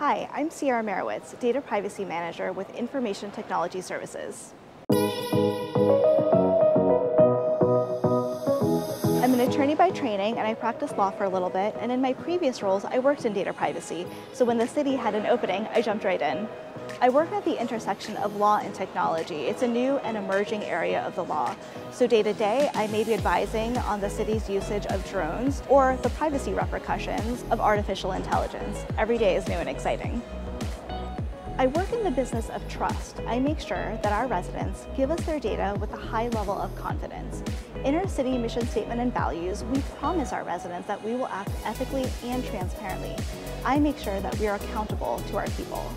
Hi, I'm Sierra Merowitz, Data Privacy Manager with Information Technology Services. I'm an attorney by training and I practiced law for a little bit, and in my previous roles, I worked in data privacy. So when the city had an opening, I jumped right in. I work at the intersection of law and technology. It's a new and emerging area of the law. So day to day, I may be advising on the city's usage of drones or the privacy repercussions of artificial intelligence. Every day is new and exciting. I work in the business of trust. I make sure that our residents give us their data with a high level of confidence. In our city mission statement and values, we promise our residents that we will act ethically and transparently. I make sure that we are accountable to our people.